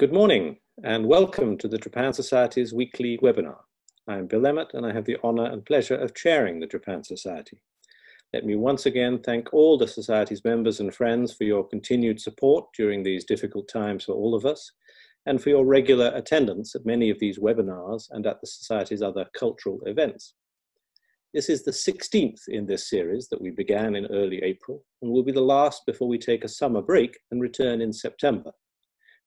Good morning and welcome to the Japan Society's weekly webinar. I'm Bill Emmott and I have the honor and pleasure of chairing the Japan Society. Let me once again thank all the Society's members and friends for your continued support during these difficult times for all of us and for your regular attendance at many of these webinars and at the Society's other cultural events. This is the 16th in this series that we began in early April and will be the last before we take a summer break and return in September.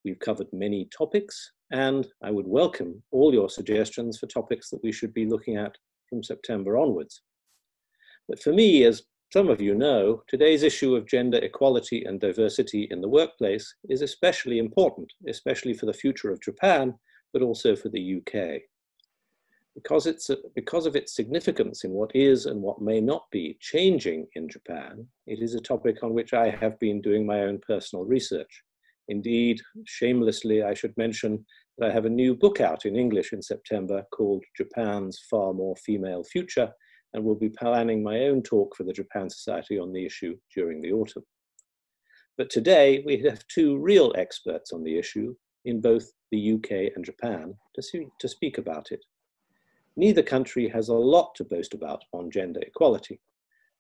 We've covered many topics, and I would welcome all your suggestions for topics that we should be looking at from September onwards. But for me, as some of you know, today's issue of gender equality and diversity in the workplace is especially important, especially for the future of Japan, but also for the UK. Because, it's because of its significance in what is and what may not be changing in Japan, it is a topic on which I have been doing my own personal research. Indeed, shamelessly, I should mention that I have a new book out in English in September called Japan's Far More Female Future, and will be planning my own talk for the Japan Society on the issue during the autumn. But today we have two real experts on the issue in both the UK and Japan to, to speak about it. Neither country has a lot to boast about on gender equality.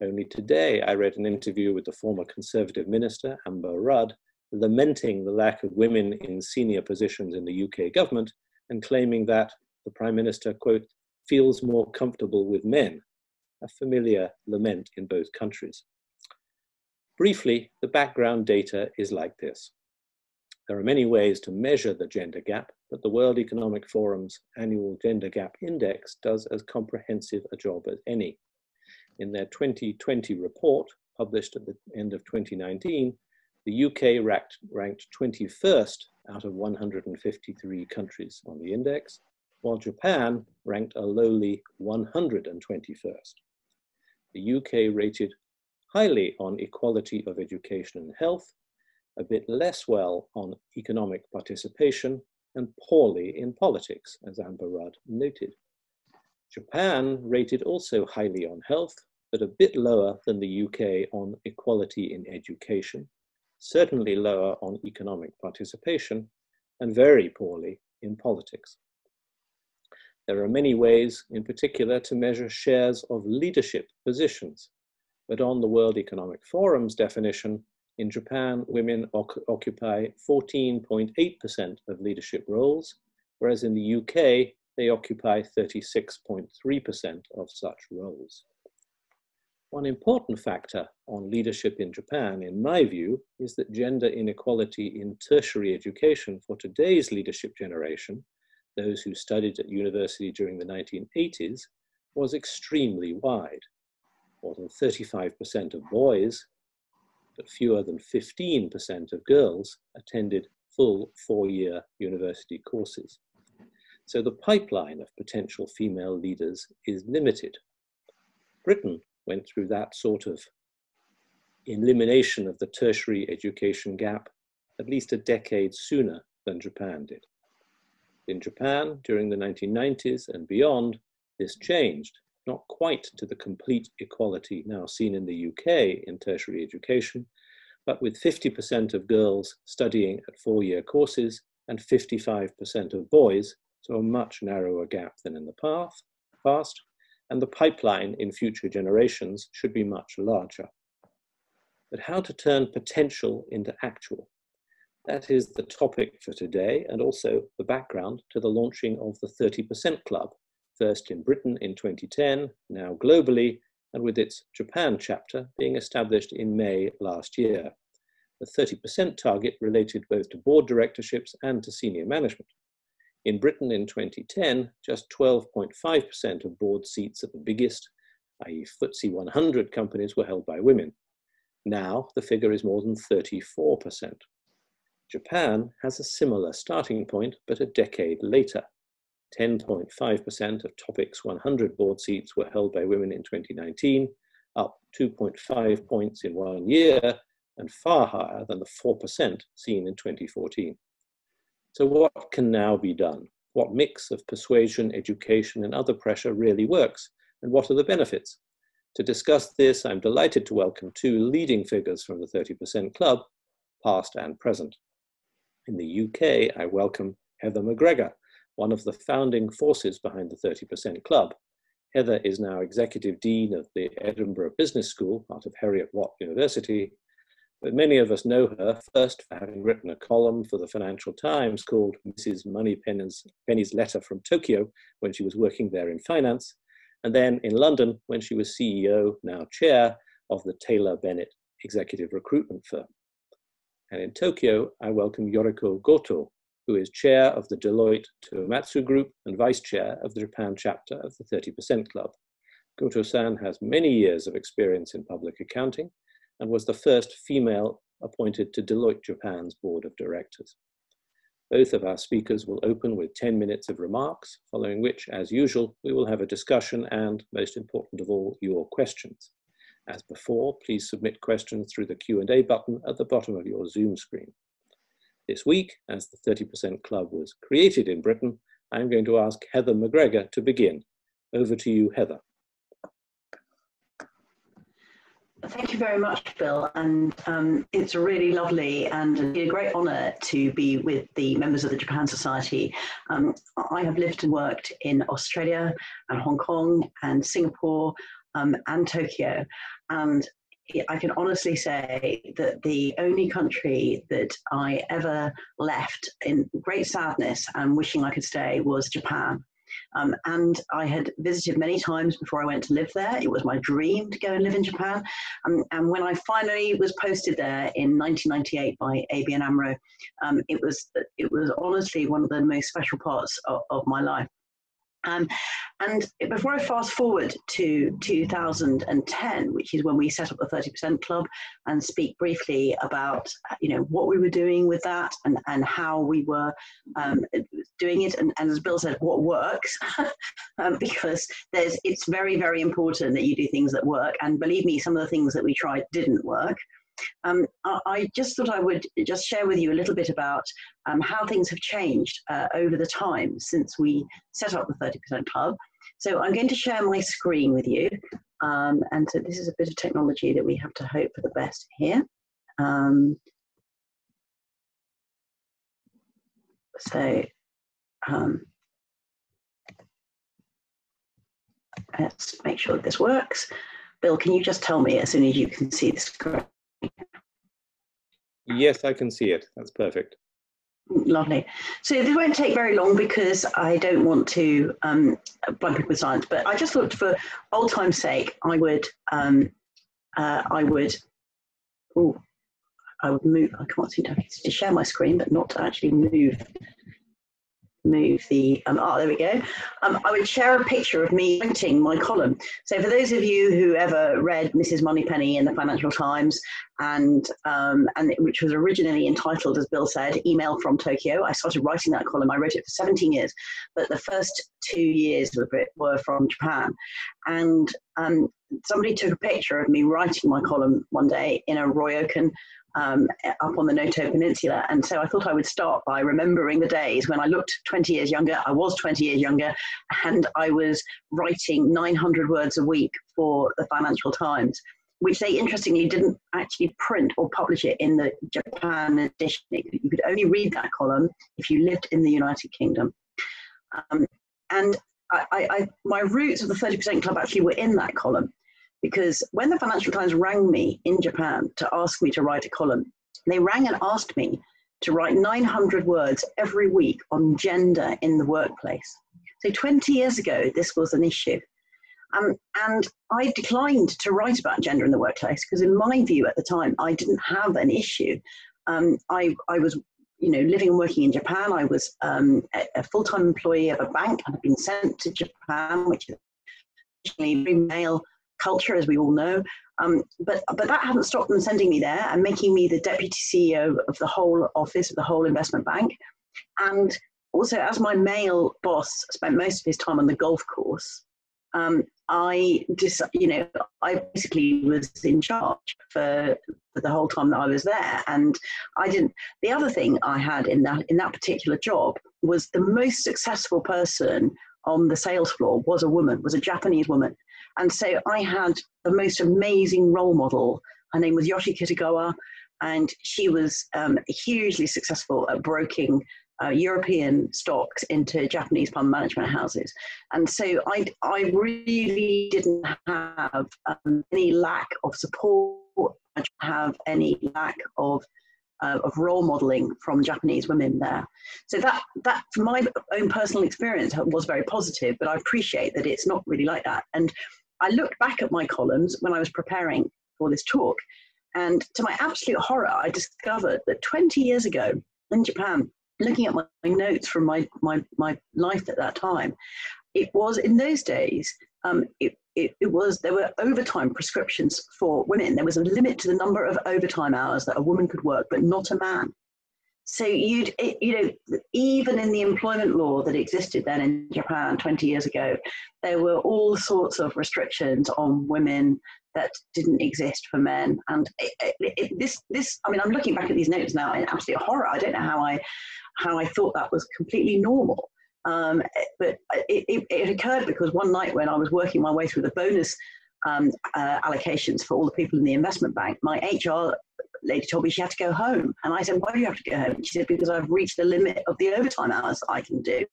Only today I read an interview with the former Conservative Minister, Amber Rudd, lamenting the lack of women in senior positions in the UK government and claiming that the Prime Minister, quote, feels more comfortable with men, a familiar lament in both countries. Briefly, the background data is like this. There are many ways to measure the gender gap, but the World Economic Forum's annual Gender Gap Index does as comprehensive a job as any. In their 2020 report, published at the end of 2019, the UK ranked, ranked 21st out of 153 countries on the index, while Japan ranked a lowly 121st. The UK rated highly on equality of education and health, a bit less well on economic participation, and poorly in politics, as Amber Rudd noted. Japan rated also highly on health, but a bit lower than the UK on equality in education, certainly lower on economic participation, and very poorly in politics. There are many ways, in particular, to measure shares of leadership positions, but on the World Economic Forum's definition, in Japan, women occupy 14.8% of leadership roles, whereas in the UK, they occupy 36.3% of such roles. One important factor on leadership in Japan, in my view, is that gender inequality in tertiary education for today's leadership generation, those who studied at university during the 1980s, was extremely wide. More than 35% of boys, but fewer than 15% of girls attended full four-year university courses. So the pipeline of potential female leaders is limited. Britain went through that sort of elimination of the tertiary education gap at least a decade sooner than Japan did. In Japan, during the 1990s and beyond, this changed, not quite to the complete equality now seen in the UK in tertiary education, but with 50% of girls studying at four-year courses and 55% of boys, so a much narrower gap than in the past, and the pipeline in future generations should be much larger. But how to turn potential into actual? That is the topic for today and also the background to the launching of the 30% Club, first in Britain in 2010, now globally, and with its Japan chapter being established in May last year. The 30% target related both to board directorships and to senior management. In Britain in 2010, just 12.5% of board seats at the biggest, i.e. FTSE 100 companies were held by women. Now the figure is more than 34%. Japan has a similar starting point, but a decade later. 10.5% of Topix 100 board seats were held by women in 2019, up 2.5 points in one year, and far higher than the 4% seen in 2014. So what can now be done? What mix of persuasion, education, and other pressure really works? And what are the benefits? To discuss this, I'm delighted to welcome two leading figures from the 30% Club, past and present. In the UK, I welcome Heather McGregor, one of the founding forces behind the 30% Club. Heather is now Executive Dean of the Edinburgh Business School, part of Heriot Watt University, but many of us know her first for having written a column for the Financial Times called Mrs. Moneypenny's Penny's Letter from Tokyo when she was working there in finance, and then in London when she was CEO, now chair, of the Taylor Bennett executive recruitment firm. And in Tokyo, I welcome Yoriko Goto, who is chair of the Deloitte Tohmatsu Group and vice chair of the Japan chapter of the 30% Club. Goto-san has many years of experience in public accounting and was the first female appointed to Deloitte Japan's board of directors. Both of our speakers will open with 10 minutes of remarks, following which, as usual, we will have a discussion and, most important of all, your questions. As before, please submit questions through the Q&A button at the bottom of your Zoom screen. This week, as the 30% Club was created in Britain, I'm going to ask Heather McGregor to begin. Over to you, Heather. Thank you very much, Bill. And um, it's really lovely and a great honour to be with the members of the Japan Society. Um, I have lived and worked in Australia and Hong Kong and Singapore um, and Tokyo. And I can honestly say that the only country that I ever left in great sadness and wishing I could stay was Japan. Um, and I had visited many times before I went to live there. It was my dream to go and live in Japan. Um, and when I finally was posted there in 1998 by ABN AMRO, um, it, was, it was honestly one of the most special parts of, of my life. Um, and before I fast forward to 2010, which is when we set up the 30% Club, and speak briefly about you know what we were doing with that and, and how we were um, doing it, and, and, as Bill said, what works, um, because there's it's very very important that you do things that work. And believe me, some of the things that we tried didn't work. Um, I just thought I would just share with you a little bit about um, how things have changed uh, over the time since we set up the 30% Club. So I'm going to share my screen with you. Um, and so this is a bit of technology that we have to hope for the best here. Um, so um, let's make sure this works. Bill, can you just tell me as soon as you can see the screen? Yes, I can see it. That's perfect. Lovely. So this won't take very long because I don't want to um, blind people with science, but I just thought for old time's sake, I would, um, uh, I would, oh, I would move. I can't seem to, to share my screen, but not to actually move move the, um, oh, there we go. Um, I would share a picture of me writing my column. So for those of you who ever read Mrs. Moneypenny in the Financial Times, and, um, and which was originally entitled, as Bill said, Email from Tokyo, I started writing that column. I wrote it for 17 years, but the first two years of it were from Japan. And um, somebody took a picture of me writing my column one day in a Ryokan um, up on the Noto Peninsula. And so I thought I would start by remembering the days when I looked 20 years younger. I was 20 years younger, and I was writing 900 words a week for the Financial Times, which they interestingly didn't actually print or publish it in the Japan edition. You could only read that column if you lived in the United Kingdom. Um, and I, I, my roots of the 30% Club actually were in that column because when the Financial Times rang me in Japan to ask me to write a column, they rang and asked me to write 900 words every week on gender in the workplace. So 20 years ago, this was an issue. Um, and I declined to write about gender in the workplace because, in my view at the time, I didn't have an issue. Um, I, I was you know, living and working in Japan, I was um, a, a full-time employee of a bank and had been sent to Japan, which is very male culture, as we all know. Um, but but that hasn't stopped them sending me there and making me the deputy CEO of the whole office of the whole investment bank. And also, as my male boss spent most of his time on the golf course, um, I just you know I basically was in charge for, for the whole time that I was there, and I didn't. The other thing I had in that in that particular job was the most successful person on the sales floor was a woman, was a Japanese woman, and so I had the most amazing role model. Her name was Yoshi Kitagawa. and she was um, hugely successful at broking uh, European stocks into Japanese fund management houses. And so I, I really didn't have um, any lack of support, I didn't have any lack of uh, of role modeling from Japanese women there. So that that from my own personal experience was very positive, but I appreciate that it's not really like that. And I looked back at my columns when I was preparing for this talk, and to my absolute horror, I discovered that 20 years ago in Japan, looking at my, notes from my, my, my life at that time, it was in those days, um, it, it, it, was there were overtime prescriptions for women. There was a limit to the number of overtime hours that a woman could work, but not a man. So you'd it, you know even in the employment law that existed then in Japan 20 years ago, there were all sorts of restrictions on women that didn't exist for men. And it, this this I mean I'm looking back at these notes now in absolute horror. I don't know how I how I thought that was completely normal. Um, but it, it, it, occurred because one night when I was working my way through the bonus um, uh, allocations for all the people in the investment bank, my HR lady told me she had to go home. And I said, Why do you have to go home? She said, Because I've reached the limit of the overtime hours I can do.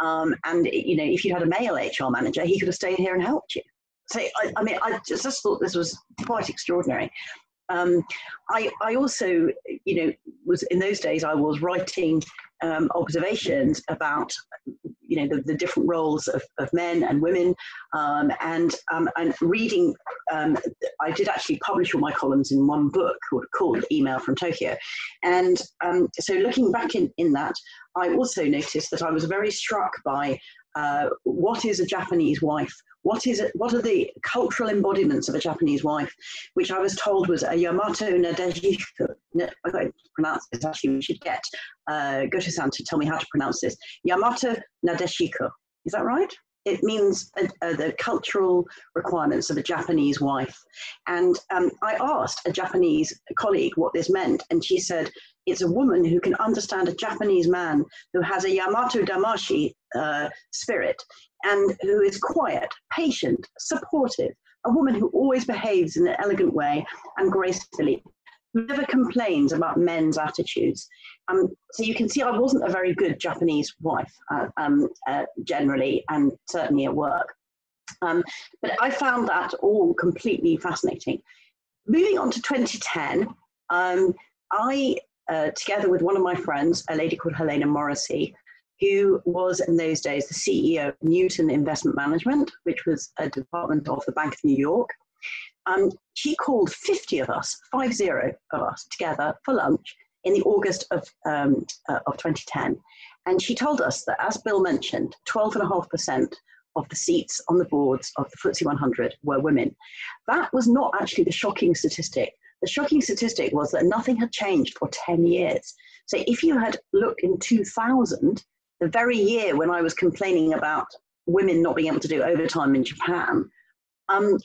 Um, and, you know, if you had a male HR manager, he could have stayed here and helped you. So, I, I mean, I just, just thought this was quite extraordinary. Um, I, I also, you know, was in those days I was writing um, observations about you know the, the different roles of, of men and women. Um, and um, and reading um, I did actually publish all my columns in one book called, Email from Tokyo. And um, so looking back in, in that I also noticed that I was very struck by uh, what is a Japanese wife what is it? What are the cultural embodiments of a Japanese wife, which I was told was a Yamato Nadeshiko. I can't pronounce this. Actually, we should get uh, Goto-san to tell me how to pronounce this. Yamato Nadeshiko. Is that right? It means uh, uh, the cultural requirements of a Japanese wife. And um, I asked a Japanese colleague what this meant, and she said it's a woman who can understand a Japanese man who has a Yamato Damashii uh, spirit and who is quiet, patient, supportive, a woman who always behaves in an elegant way and gracefully, who never complains about men's attitudes. Um, so you can see I wasn't a very good Japanese wife uh, um, uh, generally, and certainly at work. Um, but I found that all completely fascinating. Moving on to 2010, um, I, uh, together with one of my friends, a lady called Helena Morrissey, who was in those days the CEO of Newton Investment Management, which was a department of the Bank of New York. Um, she called 50 of us, five zero of us, together for lunch in the August of, um, uh, of 2010. And she told us that, as Bill mentioned, 12.5% of the seats on the boards of the FTSE 100 were women. That was not actually the shocking statistic. The shocking statistic was that nothing had changed for 10 years. So if you had looked in 2000, the very year when I was complaining about women not being able to do overtime in Japan, um,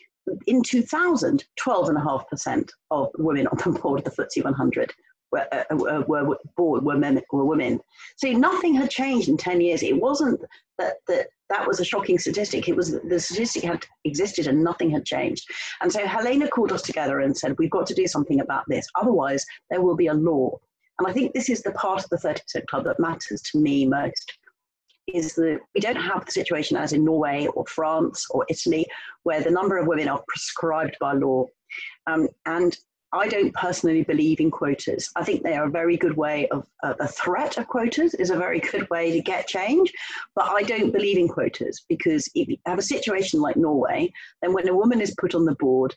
in 2000, 12.5% of women on the board of the FTSE 100 were, uh, uh, were, board, were, men, were women. So nothing had changed in 10 years. It wasn't that, that that was a shocking statistic. It was the statistic had existed and nothing had changed. And so Helena called us together and said, we've got to do something about this. Otherwise, there will be a law and I think this is the part of the 30% club that matters to me most is that we don't have the situation as in Norway or France or Italy, where the number of women are prescribed by law. Um, and I don't personally believe in quotas. I think they are a very good way of, uh, a threat of quotas is a very good way to get change. But I don't believe in quotas because if you have a situation like Norway, then when a woman is put on the board,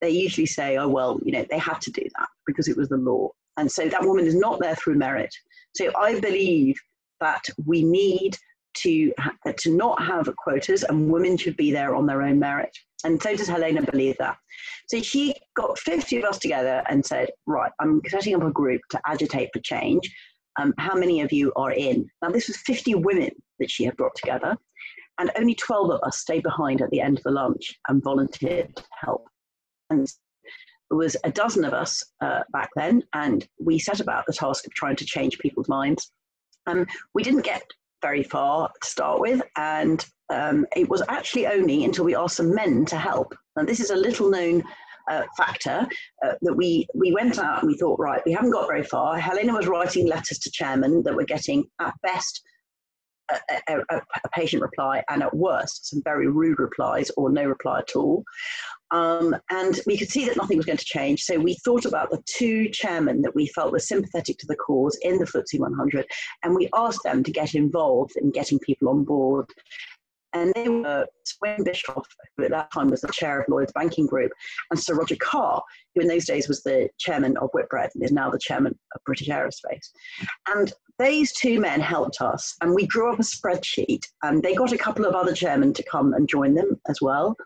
they usually say, oh, well, you know, they had to do that because it was the law. And so that woman is not there through merit. So I believe that we need to, to not have quotas and women should be there on their own merit. And so does Helena believe that. So she got 50 of us together and said, Right, I'm setting up a group to agitate for change. Um, how many of you are in? Now, this was 50 women that she had brought together, and only 12 of us stayed behind at the end of the lunch and volunteered to help. And there was a dozen of us uh, back then, and we set about the task of trying to change people's minds. Um, we didn't get very far to start with, and um, it was actually only until we asked some men to help. And this is a little known uh, factor uh, that we, we went out and we thought, right, we haven't got very far. Helena was writing letters to chairman that were getting, at best, a, a, a, patient reply and at worst some very rude replies or no reply at all um, and we could see that nothing was going to change. So we thought about the two chairmen that we felt were sympathetic to the cause in the FTSE 100, and we asked them to get involved in getting people on board. And they were Win Bischoff, who at that time was the chair of Lloyd's Banking Group, and Sir Roger Carr, who in those days was the chairman of Whitbread and is now the chairman of British Aerospace. And these two men helped us, and we drew up a spreadsheet, and they got a couple of other chairmen to come and join them as well.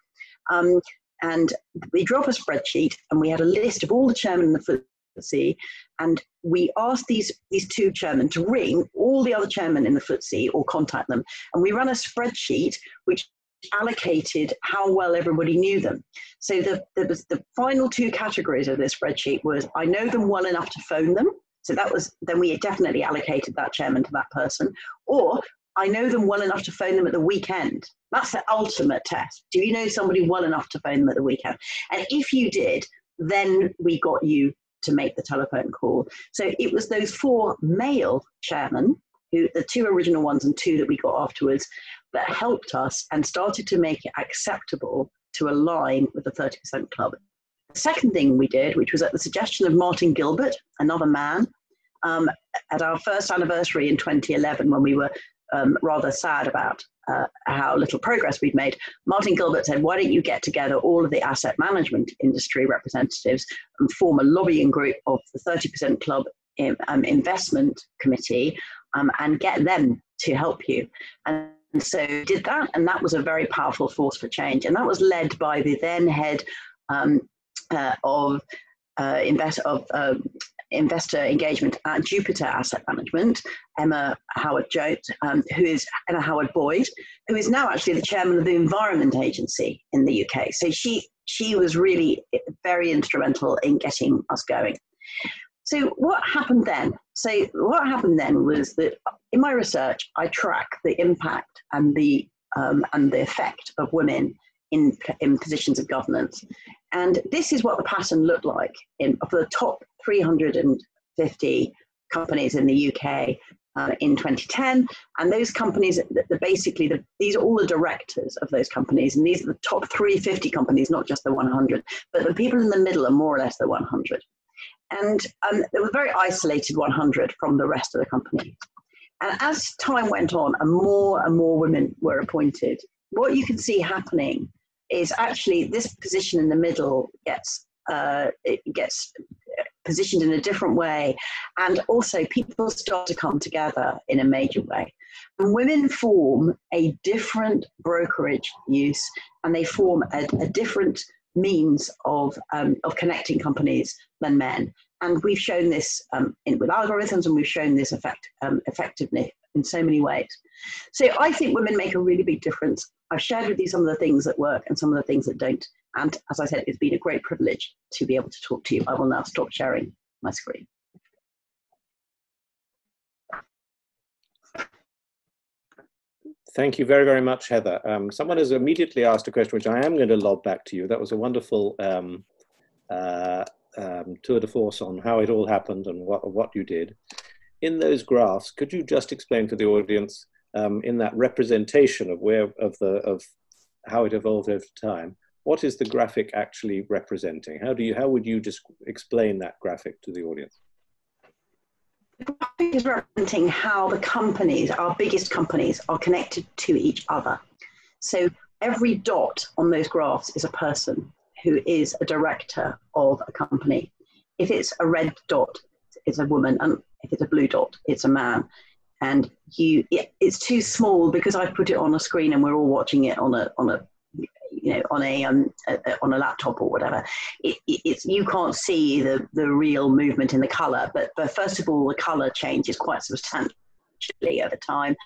Um, and we drew up a spreadsheet and we had a list of all the chairmen in the FTSE. And we asked these, these two chairmen to ring all the other chairmen in the FTSE or contact them. And we ran a spreadsheet which allocated how well everybody knew them. So the, the, the final two categories of this spreadsheet was I know them well enough to phone them. So that was, then we definitely allocated that chairman to that person. Or I know them well enough to phone them at the weekend. That's the ultimate test. Do you know somebody well enough to phone them at the weekend? And if you did, then we got you to make the telephone call. So it was those four male chairmen, who the two original ones and two that we got afterwards, that helped us and started to make it acceptable to align with the 30% club. The second thing we did, which was at the suggestion of Martin Gilbert, another man, um, at our first anniversary in 2011, when we were um, rather sad about uh, how little progress we'd made, Martin Gilbert said, Why don't you get together all of the asset management industry representatives and form a lobbying group of the 30% Club in, um, Investment Committee um, and get them to help you? And so did that, and that was a very powerful force for change. And that was led by the then head um, uh, of uh, invest of um, investor engagement at Jupiter Asset Management, Emma Howard Jones, um, who is Emma Howard Boyd, who is now actually the chairman of the Environment Agency in the UK. So she she was really very instrumental in getting us going. So what happened then? So what happened then was that in my research, I track the impact and the um, and the effect of women in, in positions of governance. And this is what the pattern looked like in, for the top 350 companies in the UK uh, in 2010. And those companies, the, basically, the, these are all the directors of those companies. And these are the top 350 companies, not just the 100. But the people in the middle are more or less the 100. And um, they were very isolated 100 from the rest of the company. And as time went on and more and more women were appointed, what you can see happening is actually this position in the middle gets uh, it gets positioned in a different way, and also people start to come together in a major way. And women form a different brokerage use, and they form a, a different means of um, of connecting companies than men. And we've shown this um, in, with algorithms, and we've shown this effect um, effectiveness in so many ways. So I think women make a really big difference. I've shared with you some of the things that work and some of the things that don't. And as I said, it's been a great privilege to be able to talk to you. I will now stop sharing my screen. Thank you very, very much, Heather. Um, someone has immediately asked a question, which I am going to lob back to you. That was a wonderful um, uh, um, tour de force on how it all happened and what, what you did in those graphs, could you just explain to the audience um, in that representation of where of the of how it evolved over time, what is the graphic actually representing? How do you how would you just explain that graphic to the audience? The graphic is representing how the companies, our biggest companies, are connected to each other. So every dot on those graphs is a person who is a director of a company. If it's a red dot, it's a woman, and if it's a blue dot, it's a man. And you, it, it's too small because I've put it on a screen and we're all watching it on a on a you know on a, um, a, on a laptop or whatever it, it, it's you can't see the the real movement in the color but, but first of all the color changes quite substantially over time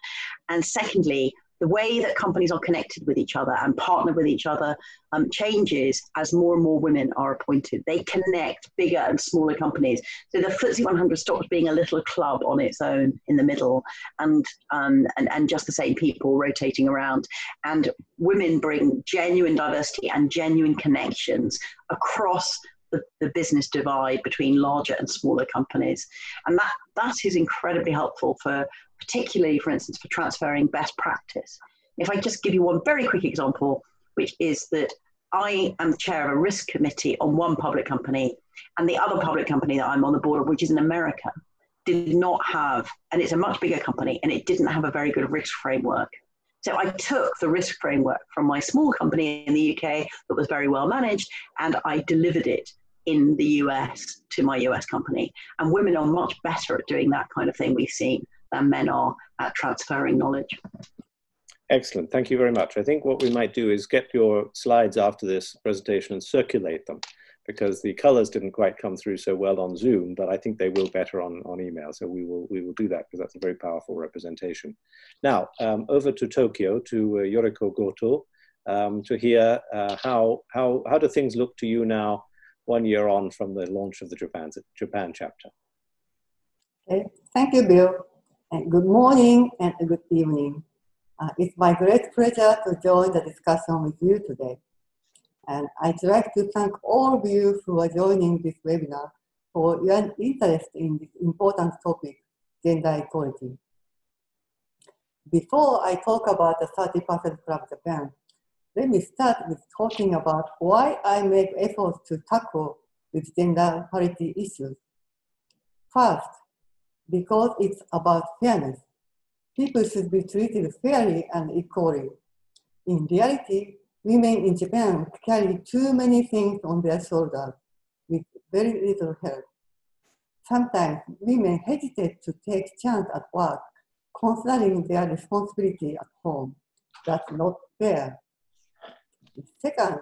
and secondly the way that companies are connected with each other and partner with each other um, changes as more and more women are appointed. They connect bigger and smaller companies. So the FTSE 100 stops being a little club on its own in the middle and, um, and, and just the same people rotating around. And women bring genuine diversity and genuine connections across the, the, business divide between larger and smaller companies. And that, that is incredibly helpful for, particularly, for instance, for transferring best practice. If I just give you one very quick example, which is that I am the chair of a risk committee on one public company, and the other public company that I'm on the board of, which is in America, did not have, and it's a much bigger company, and it didn't have a very good risk framework. So I took the risk framework from my small company in the UK that was very well managed and I delivered it in the US to my US company. And women are much better at doing that kind of thing we've seen than men are at transferring knowledge. Excellent. Thank you very much. I think what we might do is get your slides after this presentation and circulate them because the colors didn't quite come through so well on Zoom, but I think they will better on, on email. So we will, we will do that because that's a very powerful representation. Now, um, over to Tokyo, to uh, Yoriko Goto, um, to hear uh, how, how, how do things look to you now one year on from the launch of the Japan, Japan chapter. Okay. Thank you, Bill. And good morning and a good evening. Uh, it's my great pleasure to join the discussion with you today. And I'd like to thank all of you who are joining this webinar for your interest in this important topic, gender equality. Before I talk about the 30% Club Japan, let me start with talking about why I make efforts to tackle with gender parity issues. First, because it's about fairness. People should be treated fairly and equally. In reality, women in Japan carry too many things on their shoulders with very little help. Sometimes women hesitate to take chance at work, considering their responsibility at home. That's not fair. Second,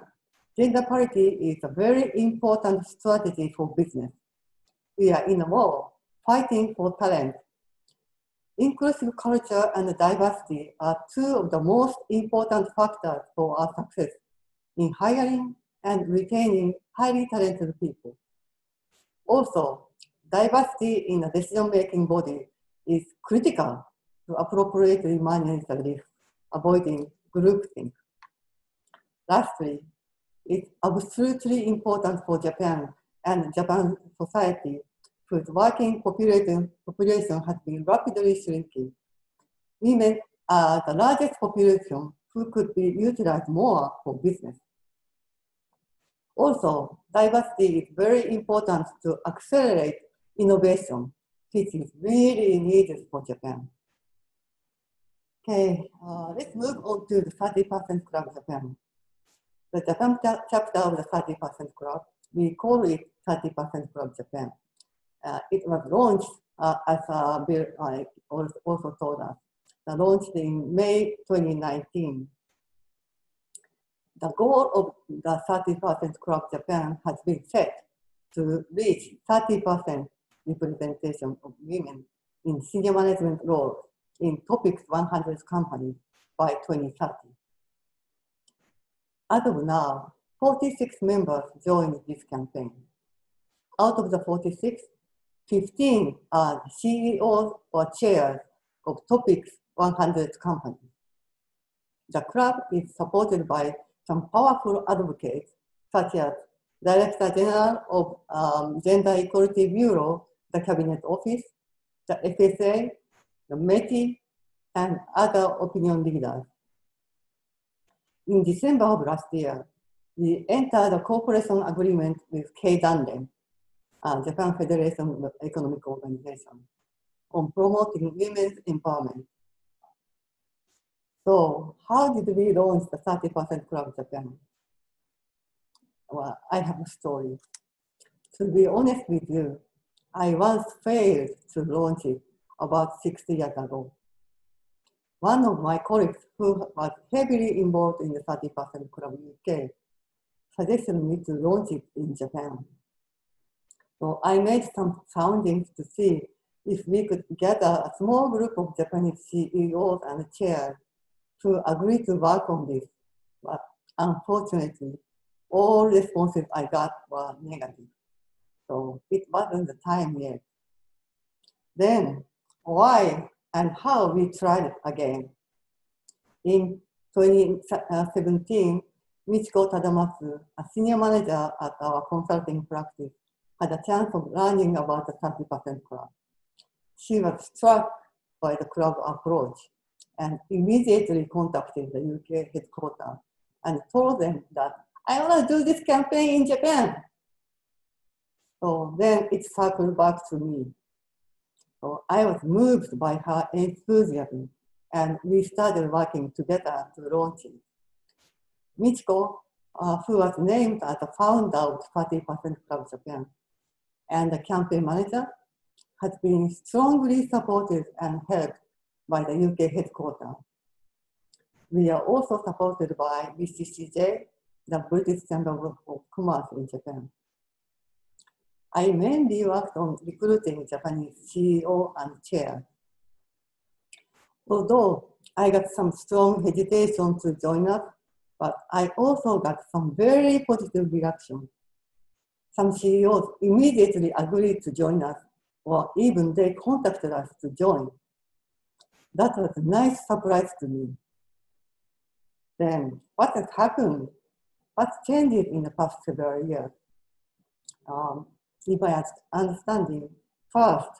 gender parity is a very important strategy for business. We are in a war fighting for talent. Inclusive culture and diversity are two of the most important factors for our success in hiring and retaining highly talented people. Also, diversity in the decision-making body is critical to appropriately manage the risk, avoiding groupthink. Lastly, it's absolutely important for Japan and Japan society whose working population, population has been rapidly shrinking. Women are the largest population who could be utilized more for business. Also, diversity is very important to accelerate innovation, which is really needed for Japan. Okay, uh, let's move on to the 30% Club Japan the Japan chapter of the 30% Club, we call it 30% Club Japan. Uh, it was launched, uh, as uh, Bill uh, also told us, the launched in May 2019. The goal of the 30% Club Japan has been set to reach 30% representation of women in senior management roles in TOPIX 100 companies by 2030. As of now, 46 members joined this campaign. Out of the 46, 15 are CEOs or chairs of TOPIX 100 companies. The club is supported by some powerful advocates, such as Director General of um, Gender Equality Bureau, the Cabinet Office, the FSA, the METI, and other opinion leaders in December of last year, we entered a cooperation agreement with Keidanren, uh, Japan Federation of Economic Organization, on promoting women's empowerment. So how did we launch the 30% Club Japan? Well, I have a story. To be honest with you, I once failed to launch it about 60 years ago. One of my colleagues who was heavily involved in the 30% Club UK suggested me to launch it in Japan. So I made some soundings to see if we could gather a small group of Japanese CEOs and chairs to agree to work on this, but unfortunately, all responses I got were negative. So it wasn't the time yet. Then why and how we tried it again. In 2017, Michiko Tadamatsu, a senior manager at our consulting practice, had a chance of learning about the 30% club. She was struck by the club approach and immediately contacted the UK headquarters and told them that I want to do this campaign in Japan. So then it circled back to me. So I was moved by her enthusiasm and we started working together to launch it. Michiko, uh, who was named as the founder of 30% Club Japan and the campaign manager, has been strongly supported and helped by the UK headquarters. We are also supported by BCCJ, the British Chamber of Commerce in Japan. I mainly worked on recruiting Japanese CEO and chair. Although I got some strong hesitation to join us, but I also got some very positive reaction. Some CEOs immediately agreed to join us, or even they contacted us to join. That was a nice surprise to me. Then, what has happened? What changed in the past several years? Um, if I understanding, first,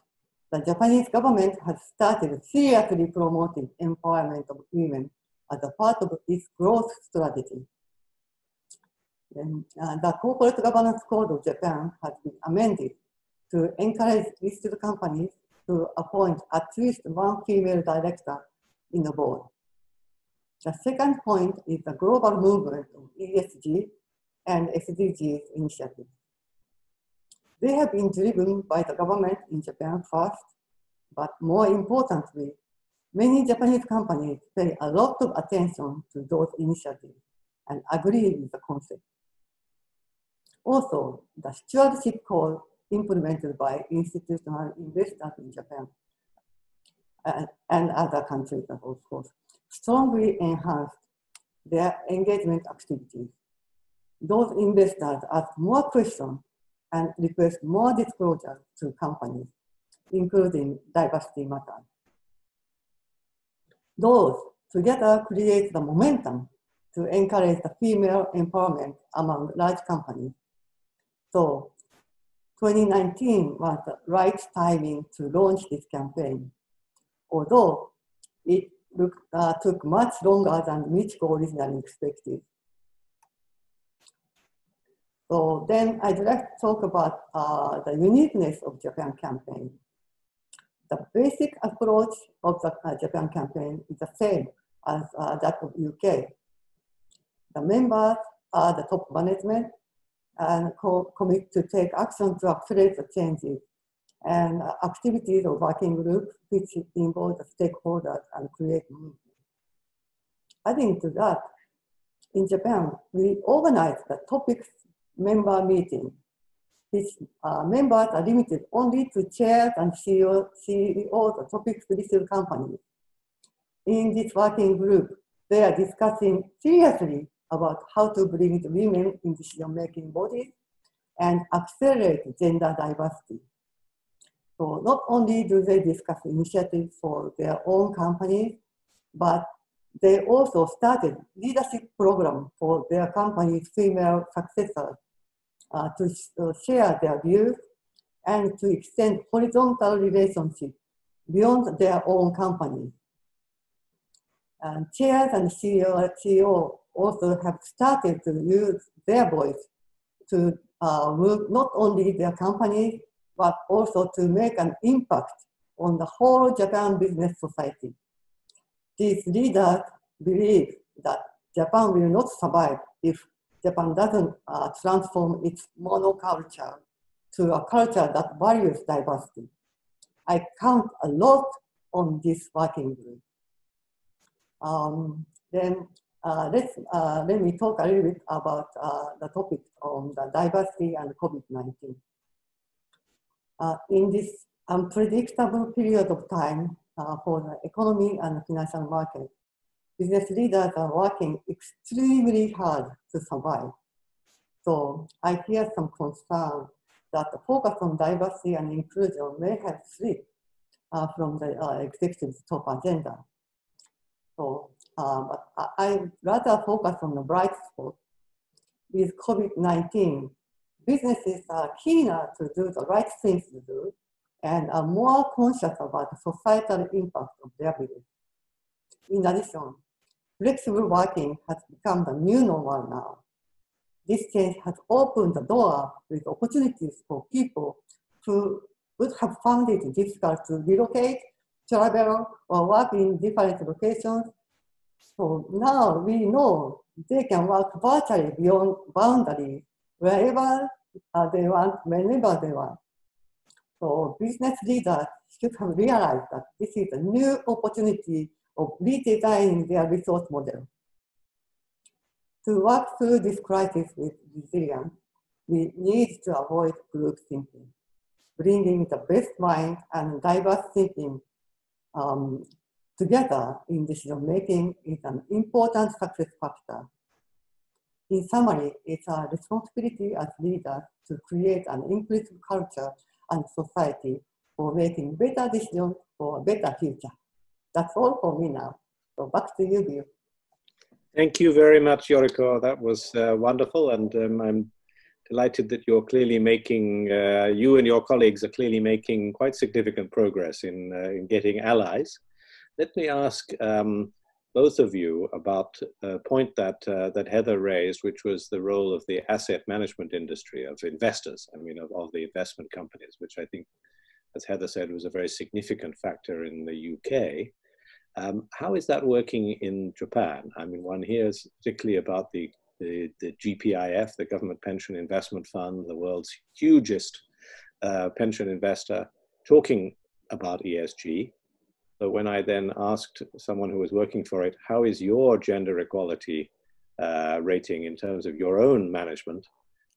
the Japanese government has started seriously promoting empowerment of women as a part of its growth strategy. And, uh, the Corporate Governance Code of Japan has been amended to encourage listed companies to appoint at least one female director in the board. The second point is the global movement of ESG and SDGs initiatives. They have been driven by the government in Japan first, but more importantly, many Japanese companies pay a lot of attention to those initiatives and agree with the concept. Also, the stewardship code implemented by institutional investors in Japan and, and other countries, of course, strongly enhanced their engagement activities. Those investors ask more questions and request more disclosure to companies, including diversity matters. Those together create the momentum to encourage the female empowerment among large companies. So 2019 was the right timing to launch this campaign, although it looked, uh, took much longer than Michiko originally expected. So then I'd like to talk about uh, the uniqueness of Japan campaign. The basic approach of the uh, Japan campaign is the same as uh, that of UK. The members are the top management and co commit to take action to accelerate the changes and uh, activities of working group which involve the stakeholders and create movement. Adding to that, in Japan, we organize the TOPIX member meeting. These uh, members are limited only to chairs and CEO, CEOs of TOPIX listed companies. In this working group, they are discussing seriously about how to bring women in decision-making bodies and accelerate gender diversity. So not only do they discuss initiatives for their own companies, but they also started leadership program for their company's female successors uh, to uh, share their views and to extend horizontal relationships beyond their own company. And chairs and CEO, CEO also have started to use their voice to uh, move not only their company, but also to make an impact on the whole Japan business society. These leaders believe that Japan will not survive if Japan doesn't uh, transform its monoculture to a culture that values diversity. I count a lot on this working group. Um, then uh, let's, uh, let me talk a little bit about uh, the topic on the diversity and COVID-19. Uh, in this unpredictable period of time uh, for the economy and financial market, business leaders are working extremely hard to survive. So I hear some concern that the focus on diversity and inclusion may have slipped uh, from the uh, executive's top agenda. So uh, but I rather focus on the bright spot. With COVID-19, businesses are keener to do the right things to do and are more conscious about the societal impact of their business. In addition, flexible working has become the new normal now. This change has opened the door with opportunities for people who would have found it difficult to relocate, travel, or work in different locations. So now we know they can work virtually beyond boundaries, wherever uh, they want, whenever they want. So business leaders should have realized that this is a new opportunity of redesigning their resource model. To work through this crisis with resilience, we need to avoid group thinking. Bringing the best mind and diverse thinking um, together in decision making is an important success factor. In summary, it's our responsibility as leaders to create an inclusive culture and society for making better decisions for a better future. That's all for me now. So back to you. Thank you very much, Yoriko. That was uh, wonderful, and um, I'm delighted that you're clearly making, uh, you and your colleagues are clearly making quite significant progress in, uh, in getting allies. Let me ask um, both of you about a point that, uh, that Heather raised, which was the role of the asset management industry, of investors, I mean, of, of the investment companies, which I think, as Heather said, was a very significant factor in the UK. Um, how is that working in Japan? I mean, one hears particularly about the, the, the GPIF, the Government Pension Investment Fund, the world's hugest uh, pension investor, talking about ESG. But when I then asked someone who was working for it, how is your gender equality uh, rating in terms of your own management,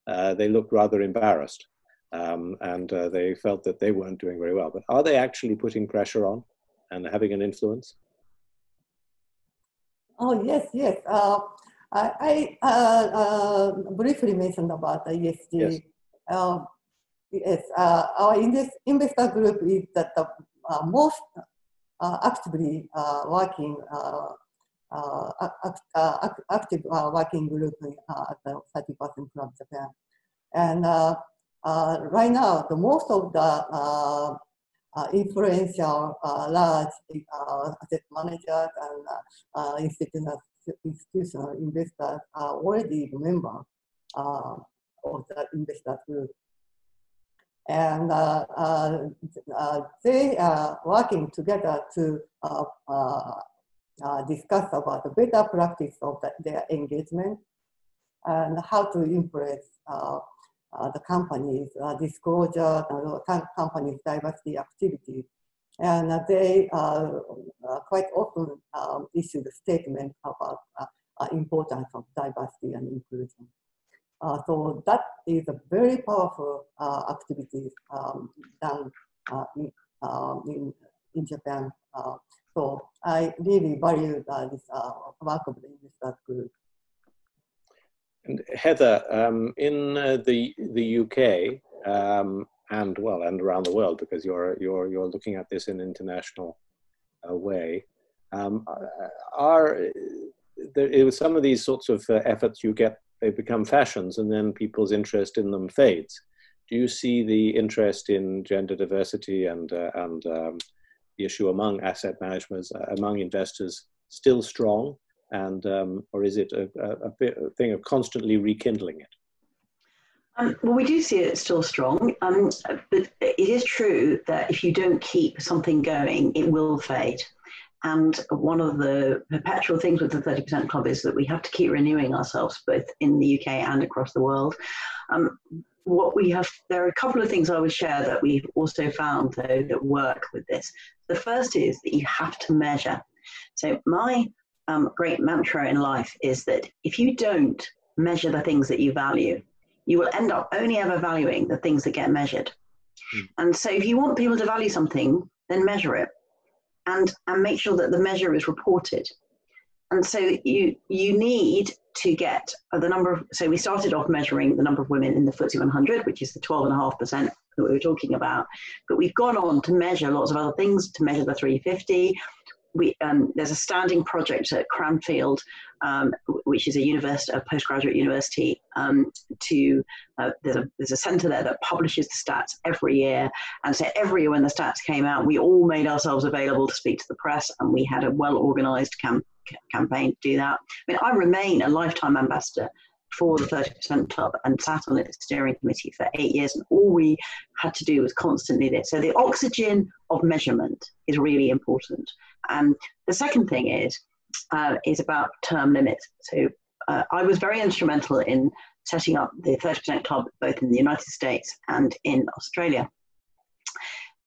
uh, they looked rather embarrassed. Um, and uh, they felt that they weren't doing very well. But are they actually putting pressure on and having an influence? Oh, yes, yes. Uh, I, I uh, uh, briefly mentioned about the ESG. Yes, yes our investor group is that the most uh, actively uh, working uh, active working group at the 30% Club Japan. And Uh, right now, the most of the uh, uh, influential large asset managers and institutional, institutional investors are already member of the investor group. And uh, uh, uh, they are working together to discuss about the better practice of the, their engagement and how to impress uh, the company's uh, disclosure, the company's diversity activities. And uh, they quite often um, issue the statement about importance of diversity and inclusion. Uh, so that is a very powerful uh, activity um, done uh, in, um, in, in, Japan. Uh, so I really value uh, this uh, work of the investor group. And Heather, um, in the the UK um, and well and around the world, because you're you're you're looking at this in an international way, um, are there, some of these sorts of efforts you get they become fashions and then people's interest in them fades. Do you see the interest in gender diversity and, uh, and um, the issue among asset managers, uh, among investors, still strong? And, um, or is it a, a, a, thing of constantly rekindling it? Um, well, we do see it still strong, um, but it is true that if you don't keep something going, it will fade. And one of the perpetual things with the 30% Club is that we have to keep renewing ourselves both in the UK and across the world. Um, what we have, there are a couple of things I would share that we've also found though that work with this. The first is that you have to measure. So my um, great mantra in life is that if you don't measure the things that you value, you will end up only ever valuing the things that get measured. Mm. And so if you want people to value something, then measure it and, and make sure that the measure is reported. and so you you need to get the number of so we started off measuring the number of women in the FTSE 100 which is the 12.5% that we were talking about but we've gone on to measure lots of other things to measure the 350 we, um, there's a standing project at Cranfield, um, which is a university, a postgraduate university. Um, to uh, there's a there's a centre there that publishes the stats every year, and so every year when the stats came out, we all made ourselves available to speak to the press, and we had a well organised camp, campaign to do that. I mean, I remain a lifetime ambassador for the 30% club and sat on its steering committee for eight years and all we had to do was constantly this so the oxygen of measurement is really important and the second thing is uh, is about term limits. So uh, I was very instrumental in setting up the 30% club both in the United States and in Australia.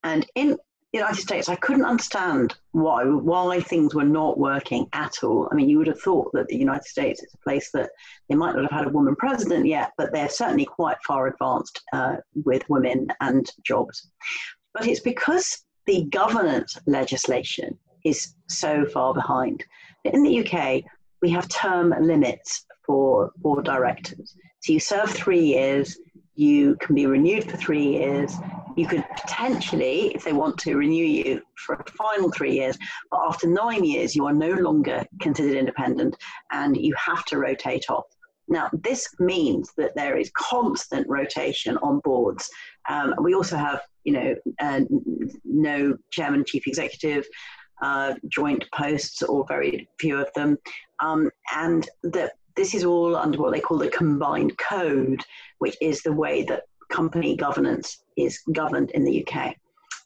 And in the United States, I couldn't understand why why things were not working at all. I mean, you would have thought that the United States is a place that they might not have had a woman president yet, but they're certainly quite far advanced uh, with women and jobs. But it's because the governance legislation is so far behind. In the UK, we have term limits for board directors. So you serve three years, you can be renewed for three years. You could potentially, if they want to, renew you for a final three years, but after nine years, you are no longer considered independent and you have to rotate off. Now, this means that there is constant rotation on boards. Um, we also have, you know, uh, no chairman, chief executive, uh, joint posts, or very few of them, um, and that this is all under what they call the combined code, which is the way that company governance is governed in the UK.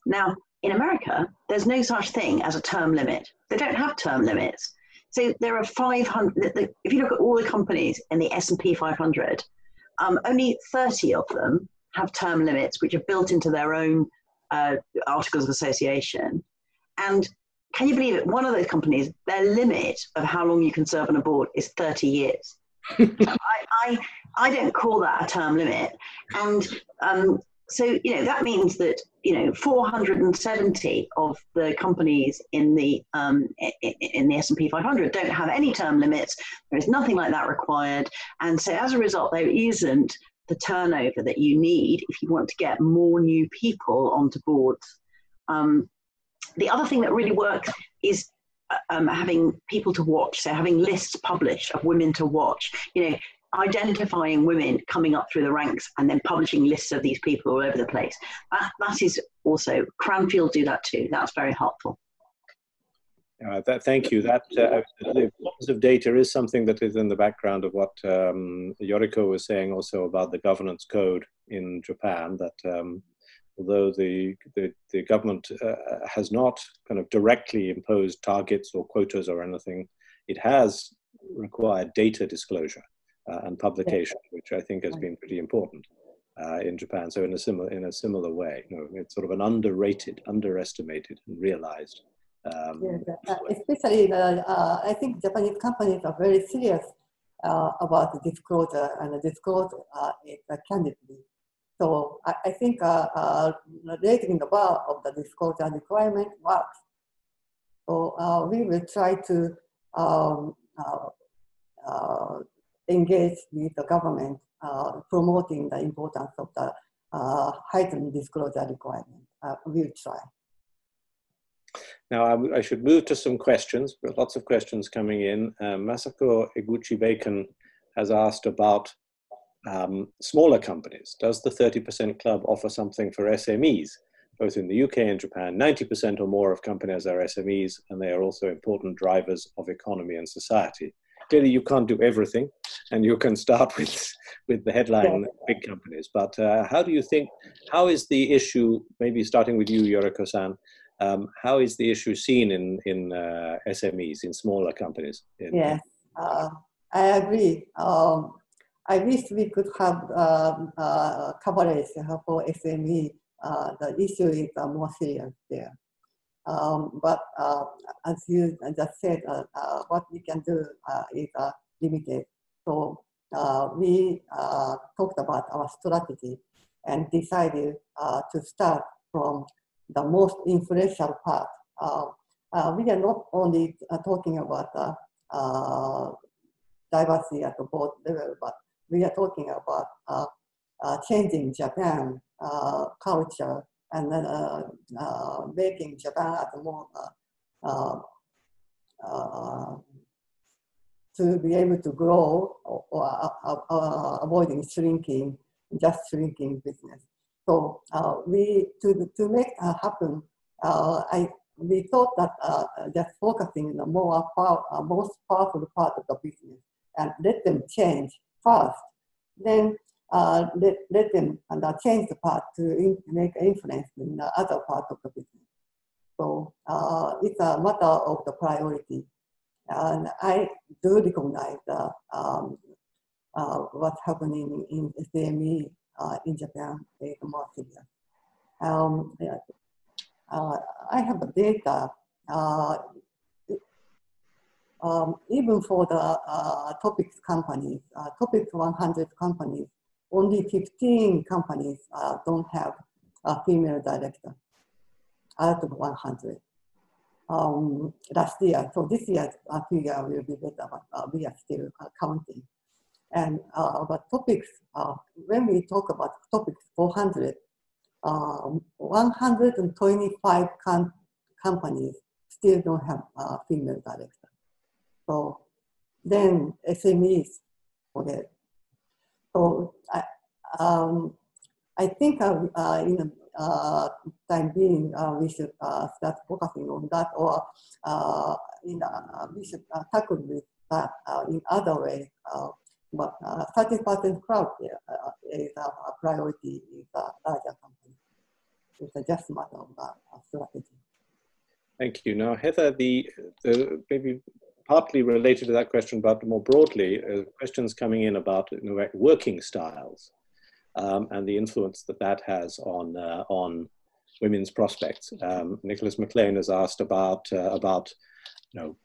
Now, in America, there's no such thing as a term limit. They don't have term limits. So there are 500. If you look at all the companies in the S&P 500, um, only 30 of them have term limits, which are built into their own uh, articles of association. And can you believe it? One of those companies, their limit of how long you can serve on a board is 30 years. I, I, I, don't call that a term limit. And um, so, you know, that means that, you know, 470 of the companies in the, um, in the S&P 500 don't have any term limits. There is nothing like that required. And so as a result, there isn't the turnover that you need if you want to get more new people onto boards. Um, the other thing that really works is uh, um, having people to watch, so having lists published of women to watch. You know, identifying women coming up through the ranks and then publishing lists of these people all over the place. That, that is also, Cranfield do that too. That's very helpful. Uh, that, thank you. That uh, the importance of data is something that is in the background of what um, Yoriko was saying also about the governance code in Japan. That um, although the, the, the government uh, has not kind of directly imposed targets or quotas or anything, it has required data disclosure uh, and publication, which I think has been pretty important uh, in Japan. So in a similar in a similar way, you know, it's sort of an underrated, underestimated, and realized. Um, yes, uh, especially the, uh, I think Japanese companies are very serious uh, about the disclosure and disclose it candidly. So I, I think uh, uh, raising the bar of the disclosure requirement works. So uh, we will try to um, uh, uh, engage with the government uh, promoting the importance of the heightened disclosure requirement. we'll try. Now, I, I, should move to some questions. Lots of questions coming in. Masako Eguchi Bacon has asked about um, smaller companies? Does the 30% club offer something for SMEs? Both in the UK and Japan, 90% or more of companies are SMEs, and they are also important drivers of economy and society. Clearly, you can't do everything, and you can start with, with the headline yeah. big companies. But uh, how do you think, how is the issue, maybe starting with you, Yoriko san, um, how is the issue seen in, in uh, SMEs, in smaller companies? In, yes, uh, I agree. Um, I wish we could have um, uh, coverage for SME. Uh, the issue is uh, more serious there. Um, but uh, as you just said, uh, uh, what we can do is limited. So we talked about our strategy and decided to start from the most influential part. we are not only talking about diversity at the board level, but we are talking about uh, uh, changing Japan uh, culture and then uh, uh, making Japan more to be able to grow or, or avoiding shrinking, just shrinking business. So we to to make that happen, I we thought that uh, just focusing on the more power, uh, most powerful part of the business and let them change first, then uh, let, let them uh, change the part to in, make influence in the other part of the business. So uh, it's a matter of the priority. And I do recognize uh, um, uh, what's happening in SME uh, in Japan is more serious. Um, yeah, uh, I have data uh, um, even for the uh, TOPIX companies, uh, TOPIX 100 companies, only 15 companies uh, don't have a female director out of 100 um, last year. So this year uh, figure will be better, but uh, we are still uh, counting. And uh, but TOPIX, uh, when we talk about TOPIX 400, um, 125 com companies still don't have a female director. So then SMEs forget. So I, um, I think uh, uh, in the uh, time being, uh, we should uh, start focusing on that, or uh, in, we should tackle with that in other way. but 30% Club is a priority in the larger company. It's just a matter of strategy. Thank you. Now, Heather, the, the maybe partly related to that question, but more broadly, uh, questions coming in about you know, working styles um, and the influence that that has on uh, on women's prospects. Um, Nicholas McLean has asked about uh, about you know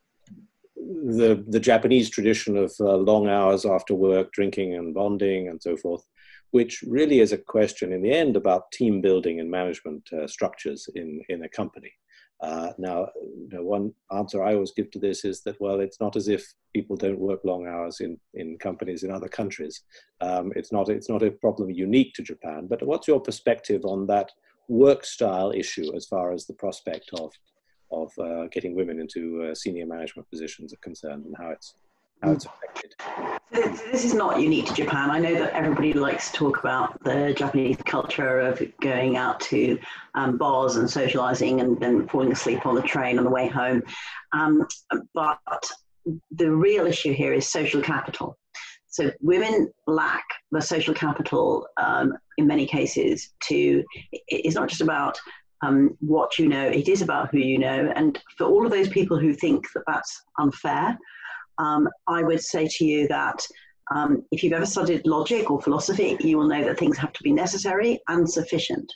the the Japanese tradition of uh, long hours after work, drinking and bonding and so forth, which really is a question in the end about team building and management uh, structures in in a company. Uh, now, you know, one answer I always give to this is that, well, it's not as if people don't work long hours in, in companies in other countries. Um, it's, not, it's not a problem unique to Japan, but what's your perspective on that work style issue as far as the prospect of, of uh, getting women into uh, senior management positions are concerned and how it's how it's affected. This is not unique to Japan. I know that everybody likes to talk about the Japanese culture of going out to um, bars and socializing and then falling asleep on the train on the way home. Um, but the real issue here is social capital. So women lack the social capital um, in many cases to, it's not just about um, what you know, it is about who you know. And for all of those people who think that that's unfair, um, I would say to you that um, if you've ever studied logic or philosophy, you will know that things have to be necessary and sufficient.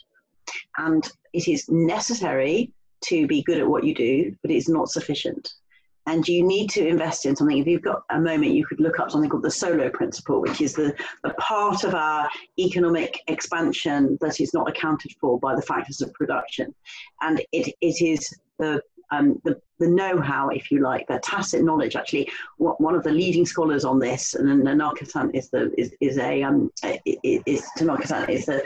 And it is necessary to be good at what you do, but it's not sufficient. And you need to invest in something. If you've got a moment, you could look up something called the Solow principle, which is the, the part of our economic expansion that is not accounted for by the factors of production. And it, it is the um, the, the know-how, if you like, the tacit knowledge. Actually, one of the leading scholars on this, and Nonaka-san is the is, is a um, is is a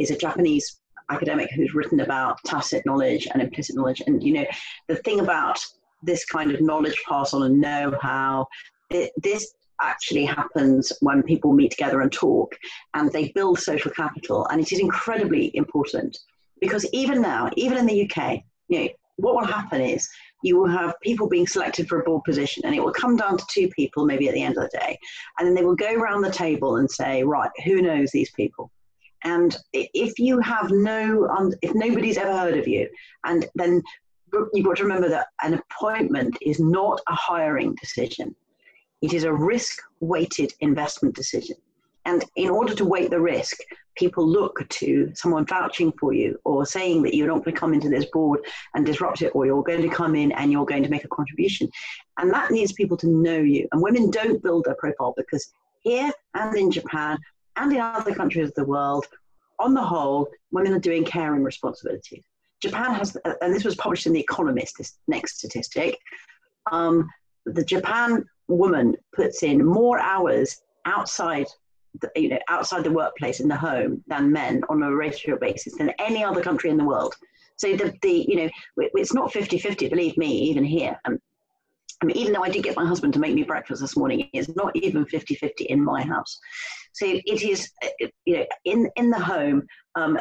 is a Japanese academic who's written about tacit knowledge and implicit knowledge. And you know, the thing about this kind of knowledge pass on and know-how, it, this actually happens when people meet together and talk, and they build social capital, and it is incredibly important because even now, even in the UK, you know, what will happen is you will have people being selected for a board position and it will come down to two people maybe at the end of the day. And then they will go around the table and say right who knows these people? And if you have no um, if nobody's ever heard of you and then you've got to remember that an appointment is not a hiring decision. It is a risk weighted investment decision and in order to weight the risk people look to someone vouching for you or saying that you're not going to come into this board and disrupt it or you're going to come in and you're going to make a contribution. And that needs people to know you. And women don't build their profile because here and in Japan and in other countries of the world, on the whole, women are doing caring responsibilities. Japan has, and this was published in The Economist, this next statistic, um, the Japan woman puts in more hours outside you know outside the workplace in the home than men on a ratio basis than any other country in the world so the, the you know it's not 50-50 believe me even here um, I mean, even though I did get my husband to make me breakfast this morning, it's not even 50-50 in my house. So it is, uh, you know, in, in the home, um,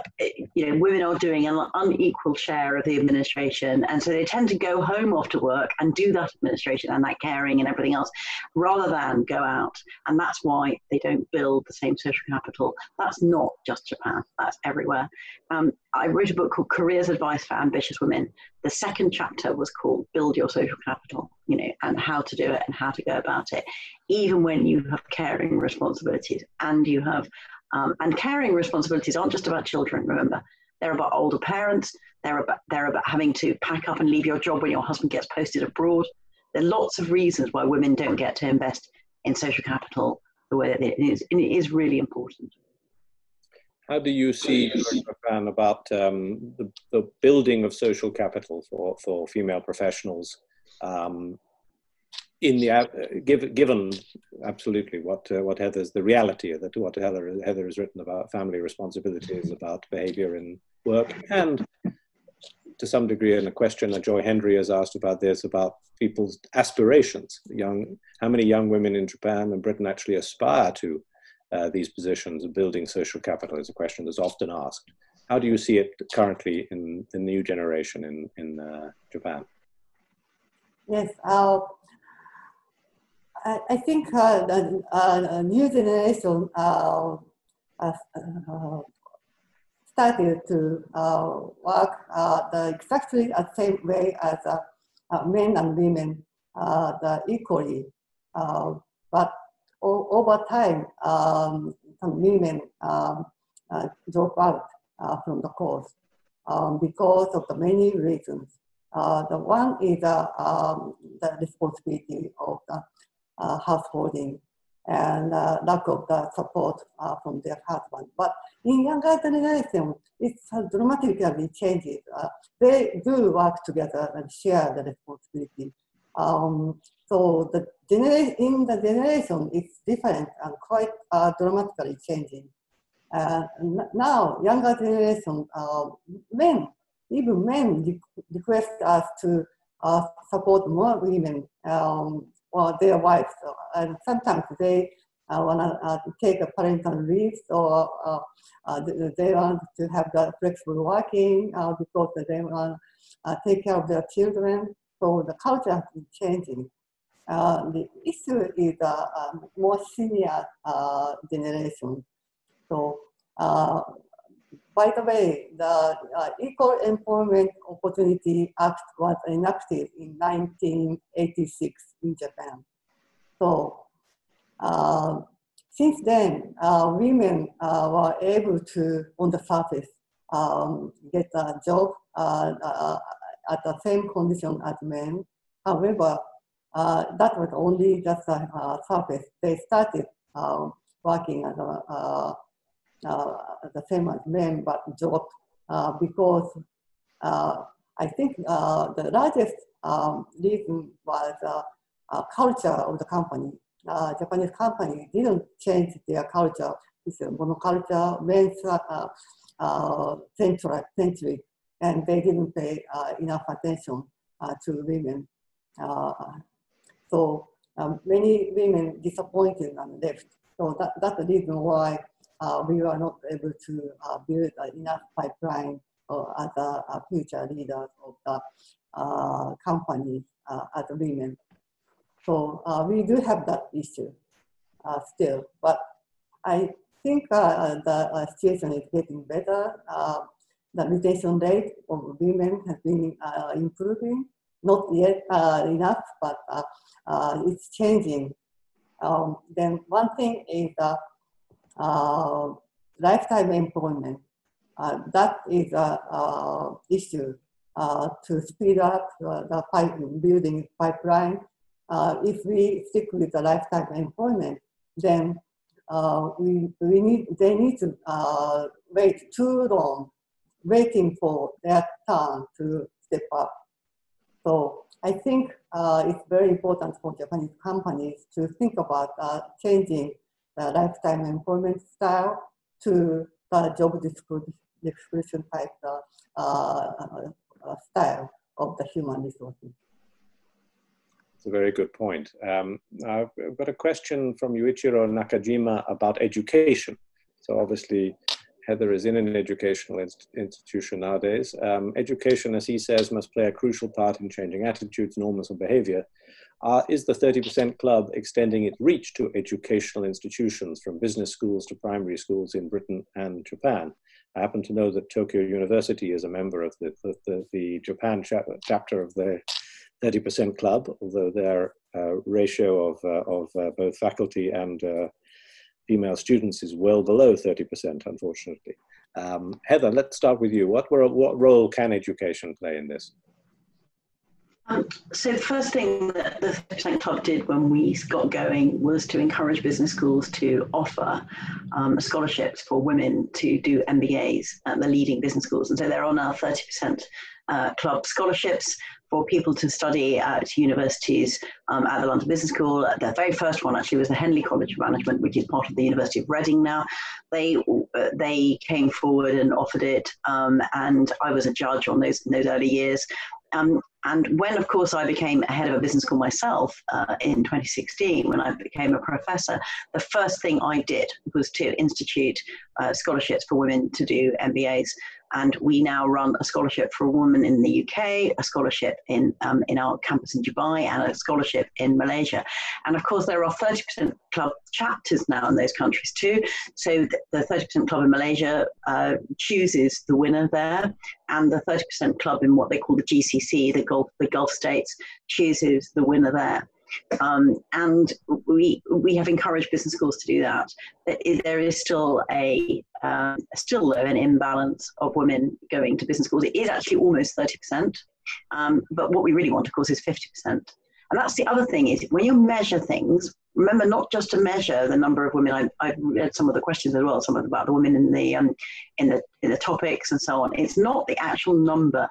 you know, women are doing an unequal share of the administration, and so they tend to go home after work and do that administration and that caring and everything else, rather than go out. And that's why they don't build the same social capital. That's not just Japan; that's everywhere. Um, I wrote a book called Careers Advice for Ambitious Women. The second chapter was called Build Your Social Capital, you know, and how to do it and how to go about it, even when you have caring responsibilities and you have um, and caring responsibilities aren't just about children, remember. They're about older parents. They're about, they're about having to pack up and leave your job when your husband gets posted abroad. There are lots of reasons why women don't get to invest in social capital the way that it is. And it is really important. How do you see, Japan, about um, the, the, building of social capital for, for female professionals um, in the uh, given, given absolutely what uh, what Heather's the reality that what Heather Heather has written about family responsibilities about behavior in work and to some degree in a question that Joy Hendry has asked about this about people's aspirations. Young how many young women in Japan and Britain actually aspire to uh, these positions of building social capital is a question that's often asked. How do you see it currently in the new generation in in uh, Japan? Yes uh, I, think uh, the uh, new generation uh, uh, started to uh, work the exactly the same way as men and women the equally. but over time, um, some women um, drop out from the course um, because of the many reasons. Uh, the one is uh, um, the responsibility of the uh, householding and uh, lack of the support uh, from their husband. But in younger generation, it's dramatically changes. Uh, they do work together and share the responsibility. Um, so the genera- in the generation, it's different and quite uh, dramatically changing. Uh, now, younger generation, men, even men request us to support more women um, or their wives. And sometimes they uh, want to uh, take a parental leave or uh, uh they want to have the flexible working uh, because they want to uh, take care of their children. So the culture been changing. the issue is a more senior generation. So by the way, the uh, Equal Employment Opportunity Act was enacted in 1986 in Japan. So uh, since then, uh, women uh, were able to, on the surface, um, get a job uh, uh, at the same condition as men. However, that was only just a surface. They started working as a Uh, the same as men, but dropped uh, because uh, I think uh, the largest um, reason was the culture of the company. Japanese company didn't change their culture. It's a monoculture, men's centric, and they didn't pay enough attention to women. so um, many women disappointed and left. So that, that's the reason why uh, we were not able to uh, build enough pipeline or as a, future leaders of the uh, company as women. So we do have that issue still, but I think the situation is getting better. the retention rate of women has been improving not yet uh, enough, but uh, uh, it's changing. Um, then one thing is uh, uh, lifetime employment. Uh, that is an issue uh, to speed up the pipe, building pipeline. if we stick with the lifetime employment, then we, we need, they need to wait too long, waiting for their turn to step up. So I think uh, it's very important for Japanese companies to think about uh, changing the lifetime employment style to the job description type uh, uh, style of the human resources. It's a very good point. Um, I've got a question from Yuichiro Nakajima about education. So obviously, Heather is in an educational inst institution nowadays. Um, education, as he says, must play a crucial part in changing attitudes, norms, and behavior. Uh, is the 30% Club extending its reach to educational institutions from business schools to primary schools in Britain and Japan? I happen to know that Tokyo University is a member of the, the, the, the Japan cha chapter of the 30% Club, although their uh, ratio of, uh, of uh, both faculty and uh, female students is well below 30%, unfortunately. Um, Heather, let's start with you. What, what role can education play in this? Um, so the first thing that the 30% Club did when we got going was to encourage business schools to offer um, scholarships for women to do MBAs at the leading business schools. And so there are now 30% uh, Club scholarships for people to study at universities um, at the London Business School. The very first one actually was the Henley College of Management, which is part of the University of Reading now. They uh, they came forward and offered it, um, and I was a judge on those in those early years. Um, and when, of course, I became head of a business school myself uh, in 2016, when I became a professor, the first thing I did was to institute uh, scholarships for women to do MBAs. And we now run a scholarship for a woman in the UK, a scholarship in, um, in our campus in Dubai, and a scholarship in Malaysia. And of course, there are 30% club chapters now in those countries too. So the 30% club in Malaysia uh, chooses the winner there, and the 30% club in what they call the GCC, the Gulf, the Gulf states, chooses the winner there. Um, and we we have encouraged business schools to do that. There is still a um, still an imbalance of women going to business schools. It is actually almost thirty percent, um, but what we really want, of course, is fifty percent. And that's the other thing is when you measure things, remember not just to measure the number of women. I, have read some of the questions as well, some of about the women in the um, in the in the TOPIX and so on. It's not the actual number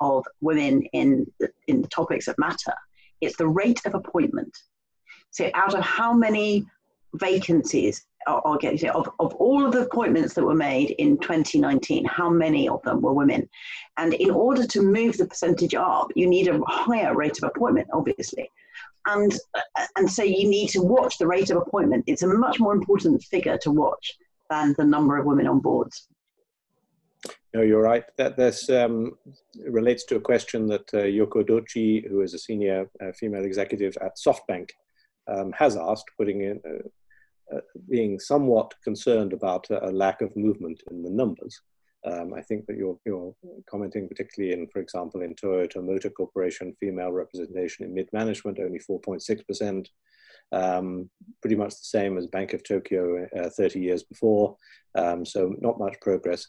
of women in the, in the TOPIX that matter. It's the rate of appointment. So out of how many vacancies are, are getting, of, of all of the appointments that were made in 2019, how many of them were women? And in order to move the percentage up, you need a higher rate of appointment, obviously. And, and so you need to watch the rate of appointment. It's a much more important figure to watch than the number of women on boards. No, you're right. That this um, relates to a question that uh, Yoko Dochi, who is a senior uh, female executive at SoftBank, um, has asked, putting in, uh, uh being somewhat concerned about a lack of movement in the numbers. Um, I think that you're, you're commenting particularly in, for example, in Toyota Motor Corporation, female representation in mid-management, only 4.6%. Um, pretty much the same as Bank of Tokyo uh, 30 years before, um, so not much progress.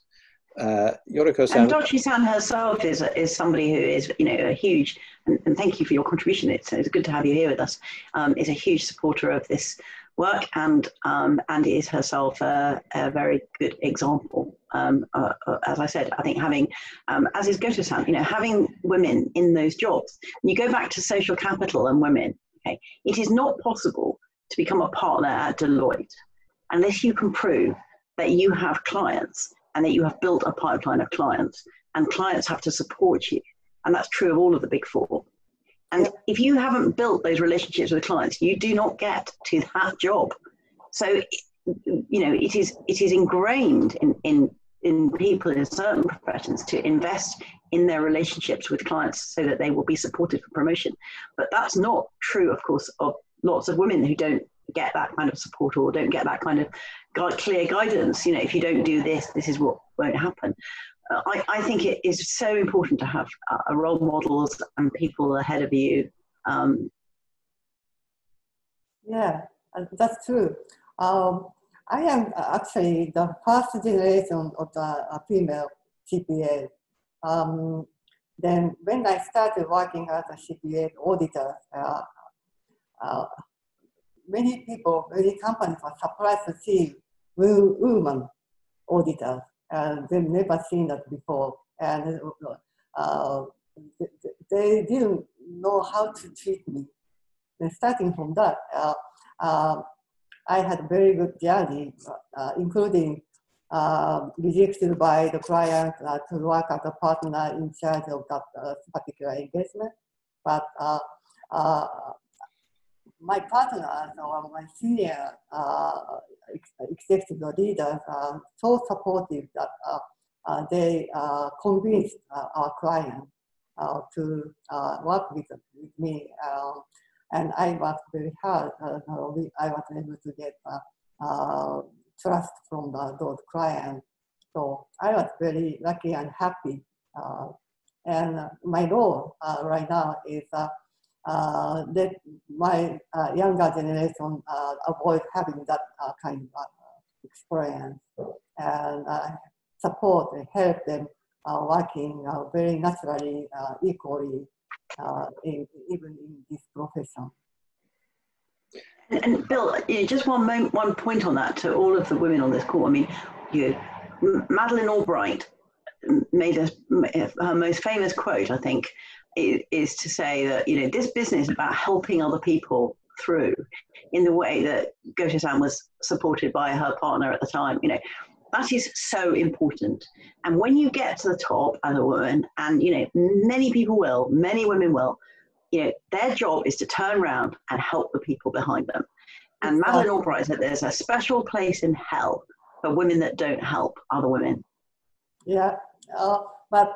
Uh, Yoriko-san. And Dochi-san herself is, is somebody who is, you know, a huge, and, and thank you for your contribution. It's, it's good to have you here with us. Um, is a huge supporter of this work and um, and is herself a, a very good example. Um, uh, uh, as I said, I think having, um, as is Goto-san, you know, having women in those jobs. You go back to social capital and women, okay, it is not possible to become a partner at Deloitte unless you can prove that you have clients and that you have built a pipeline of clients and clients have to support you. And that's true of all of the big four. And if you haven't built those relationships with clients, you do not get to that job. So, you know, it is it is ingrained in in in people in certain professions to invest in their relationships with clients so that they will be supported for promotion. But that's not true, of course, of lots of women who don't get that kind of support or don't get that kind of clear guidance. You know, if you don't do this, this is what won't happen. Uh, I, I, think it is so important to have uh, role models and people ahead of you. Um, yeah, that's true. Um, I am actually the first generation of the uh, female CPA. Um, then when I started working as a CPA auditor, uh, uh, many people, many companies were surprised to see women auditors. Uh, they've never seen that before. And uh, they didn't know how to treat me. And starting from that, uh, uh, I had a very good journey, uh, including rejected by the client to work as a partner in charge of that particular engagement. But my partners uh, or my senior uh, executive leaders are uh, so supportive that uh, they convinced our client to work with, with me. and I worked very hard. I was able to get trust from the, those clients. So I was very lucky and happy. Uh, and my role uh, right now is uh, uh that my uh, younger generation uh, avoid having that kind of experience and support and help them working very naturally, equally, in, even in this profession. And Bill, just one moment, one point on that to all of the women on this call. I mean, you, Madeleine Albright made a, her most famous quote, I think, is, is to say that you know this business is about helping other people through in the way that Goto-san was supported by her partner at the time. You know, that is so important. And when you get to the top as a woman, and you know, many people will, many women will, you know, their job is to turn around and help the people behind them. And Madeleine Albright said there's a special place in hell for women that don't help other women. Yeah, uh, but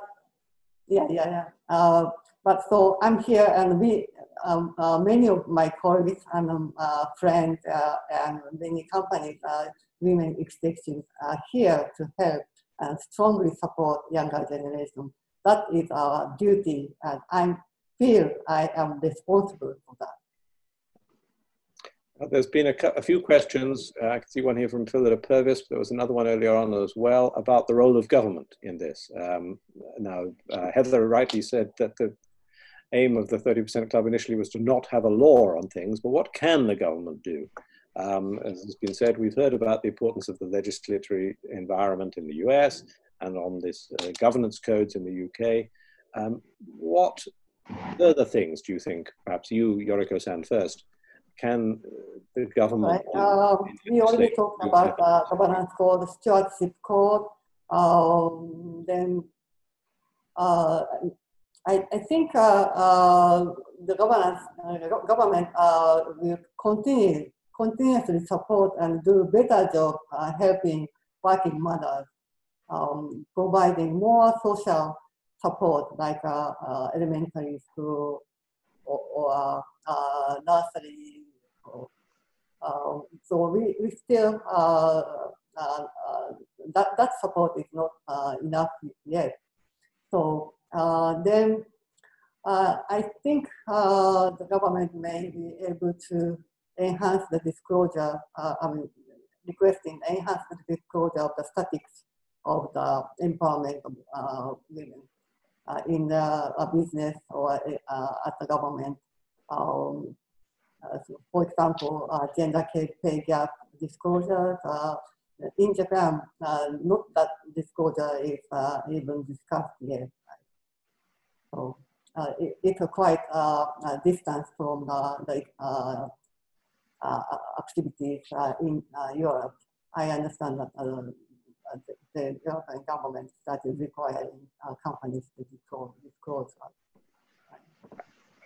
yeah, yeah, yeah. Uh, but so I'm here, and we, um, uh, many of my colleagues and um, uh, friends uh, and many companies, uh, women executives are here to help and strongly support younger generation. That is our duty, and I'm feel I am responsible for that. Uh, there's been a, a few questions. Uh, I can see one here from Philip Purvis. There was another one earlier on as well about the role of government in this. Um, now, uh, Heather rightly said that the aim of the 30% Club initially was to not have a law on things, but what can the government do? Um, as has been said, we've heard about the importance of the legislatory environment in the US and on this uh, governance codes in the UK. Um, what further things do you think, perhaps you, Yoriko-san, first, can the government... Right. Uh, we already talked about uh, governance code, stewardship code, um, then uh, I, I, think uh, uh, the governance, uh, government will continue continuously support and do a better job helping working mothers, um, providing more social support like uh, uh, elementary school or, or uh, nursery. Um, so we, we still, that, that support is not enough yet. So then I think the government may be able to enhance the disclosure, I requesting enhance the disclosure of the statistics of the empowerment of uh, women uh, in the business or uh, at the government. Um, uh, so for example, gender pay gap disclosures. in Japan, not that disclosure is even discussed yet. So uh, it, it's a quite a distance from the, the activities in Europe. I understand that the, the European government started requiring uh, companies to disclose.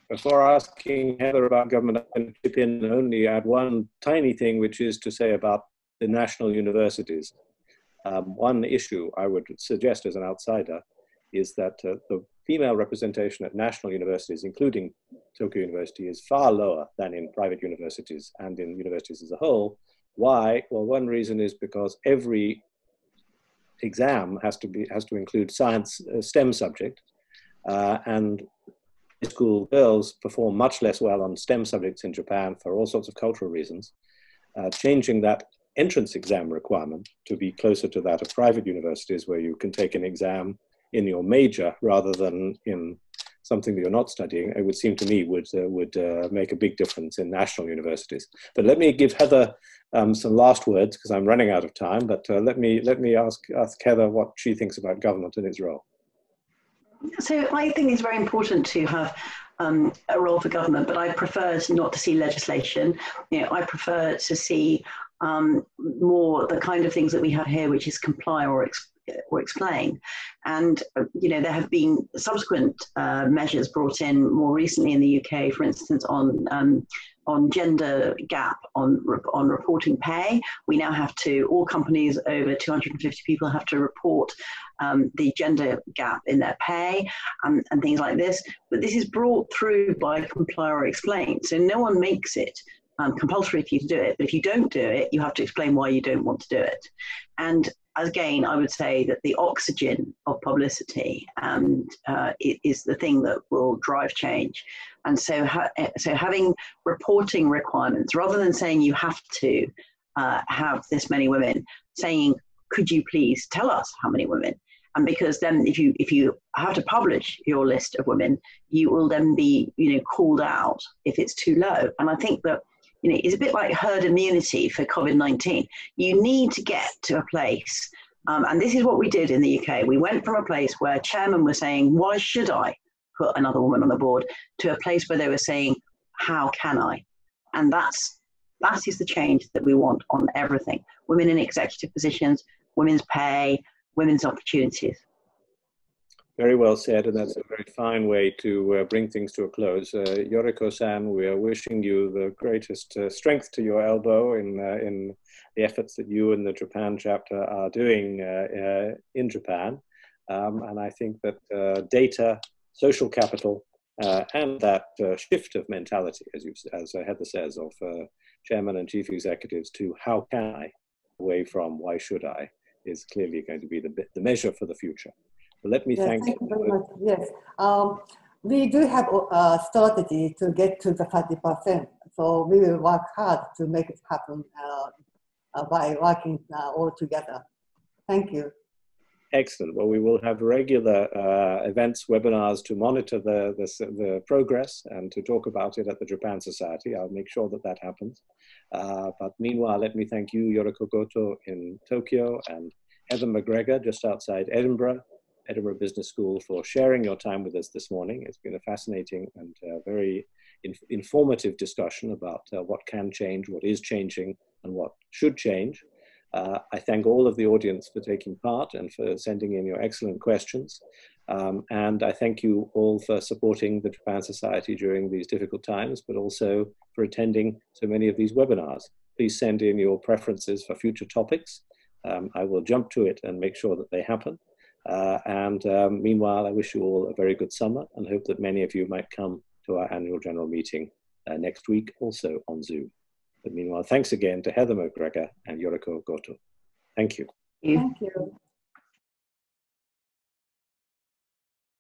Before asking Heather about government, I can chip in only add one tiny thing, which is to say about the national universities. Um, one issue I would suggest as an outsider is that uh, the female representation at national universities, including Tokyo University, is far lower than in private universities and in universities as a whole. Why? Well, one reason is because every exam has to be has to include science uh, STEM subject, uh, and school girls perform much less well on STEM subjects in Japan for all sorts of cultural reasons. Uh, changing that entrance exam requirement to be closer to that of private universities, where you can take an exam in your major rather than in something that you're not studying, it would seem to me would uh, would uh, make a big difference in national universities. But let me give Heather um, some last words because I'm running out of time. But uh, let me let me ask ask Heather what she thinks about government and its role. So I think it's very important to have um, a role for government, but I prefer not to see legislation. You know, I prefer to see um, more the kind of things that we have here, which is comply or or explain. And you know, there have been subsequent uh, measures brought in more recently in the UK, for instance, on um, on gender gap on on reporting pay. We now have to all companies over 250 people have to report um, the gender gap in their pay um, and things like this. But this is brought through by comply or explain, so no one makes it. Um, compulsory for you to do it, but if you don't do it, you have to explain why you don't want to do it. And again, I would say that the oxygen of publicity and uh, is the thing that will drive change. And so, ha- so having reporting requirements rather than saying you have to uh, have this many women, saying, "Could you please tell us how many women?" And because then, if you if you have to publish your list of women, you will then be you know called out if it's too low. And I think that you know, it's a bit like herd immunity for COVID 19. You need to get to a place, um, and this is what we did in the UK. We went from a place where chairmen were saying, Why should I put another woman on the board, to a place where they were saying, How can I? And that's that is the change that we want on everything women in executive positions, women's pay, women's opportunities. Very well said, and that's a very fine way to uh, bring things to a close. Uh, Yoriko-san, we are wishing you the greatest uh, strength to your elbow in uh, in the efforts that you and the Japan chapter are doing uh, uh, in Japan. Um, and I think that data, social capital, and that shift of mentality, as you as Heather says, of chairman and chief executives to how can I, away from why should I, is clearly going to be the the measure for the future. But let me yes, thank, thank you very much. Yes, um, we do have a strategy to get to the 30%. So we will work hard to make it happen uh, uh, by working uh, all together. Thank you. Excellent. Well, we will have regular uh, events, webinars to monitor the, the, the, progress and to talk about it at the Japan Society. I'll make sure that that happens. Uh, but meanwhile, let me thank you, Yoriko Goto in Tokyo and Heather McGregor just outside Edinburgh Edinburgh Business School for sharing your time with us this morning. It's been a fascinating and uh, very inf informative discussion about uh, what can change, what is changing, and what should change. Uh, I thank all of the audience for taking part and for sending in your excellent questions. Um, and I thank you all for supporting the Japan Society during these difficult times, but also for attending so many of these webinars. Please send in your preferences for future topics. Um, I will jump to it and make sure that they happen. Uh, and um, meanwhile, I wish you all a very good summer and hope that many of you might come to our annual general meeting uh, next week, also on Zoom. But meanwhile, thanks again to Heather McGregor and Yoriko Goto. Thank you. Thank you.